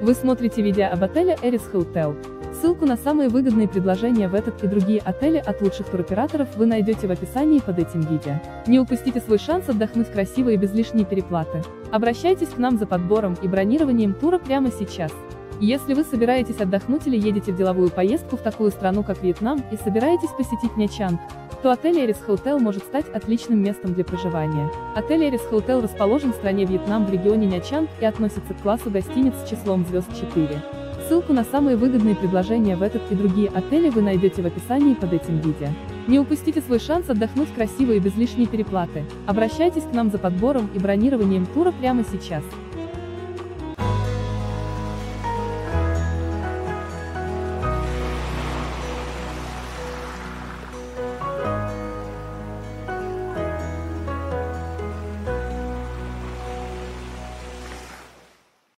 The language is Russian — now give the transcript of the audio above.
Вы смотрите видео об отеле Эрис Hotel. Ссылку на самые выгодные предложения в этот и другие отели от лучших туроператоров вы найдете в описании под этим видео. Не упустите свой шанс отдохнуть красиво и без лишней переплаты. Обращайтесь к нам за подбором и бронированием тура прямо сейчас. Если вы собираетесь отдохнуть или едете в деловую поездку в такую страну, как Вьетнам, и собираетесь посетить Нячанг, то отель Эрис Hotel может стать отличным местом для проживания. Отель Эрис Hotel расположен в стране Вьетнам в регионе Нячанг и относится к классу гостиниц с числом звезд 4. Ссылку на самые выгодные предложения в этот и другие отели вы найдете в описании под этим видео. Не упустите свой шанс отдохнуть красиво и без лишней переплаты. Обращайтесь к нам за подбором и бронированием тура прямо сейчас.